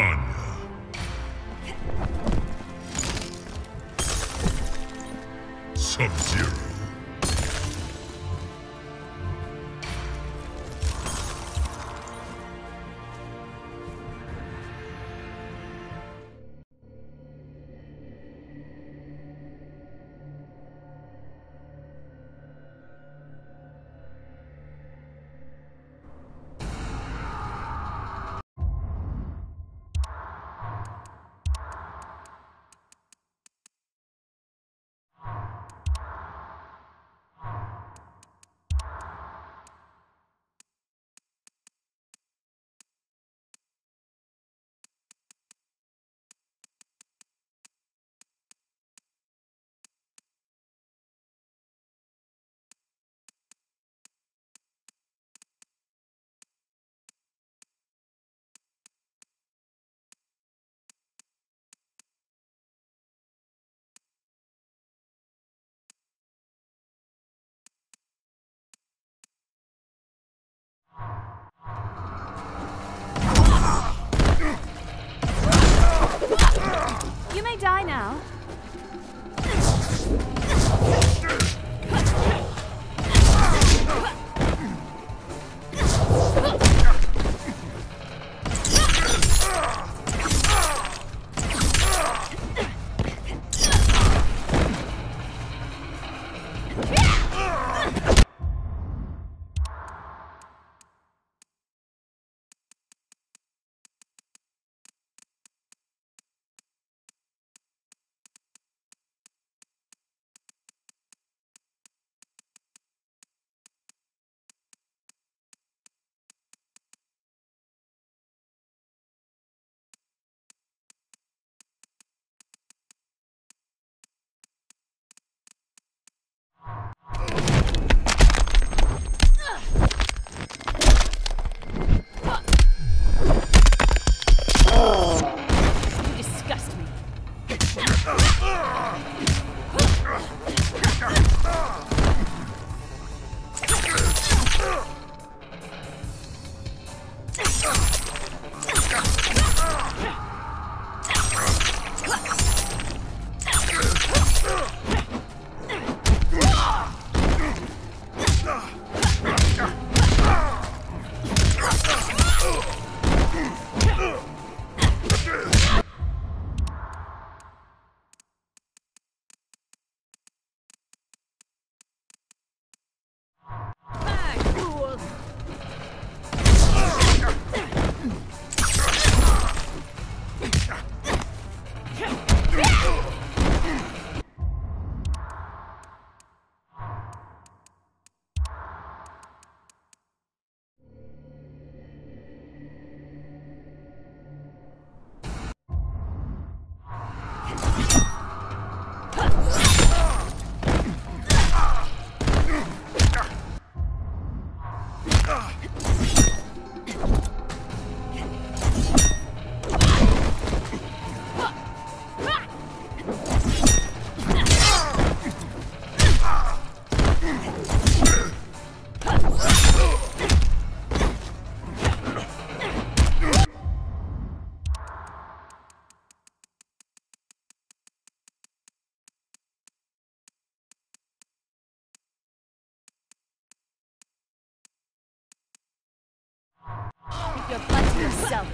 Tanya. Sub-Zero. Keep your blood to yourself.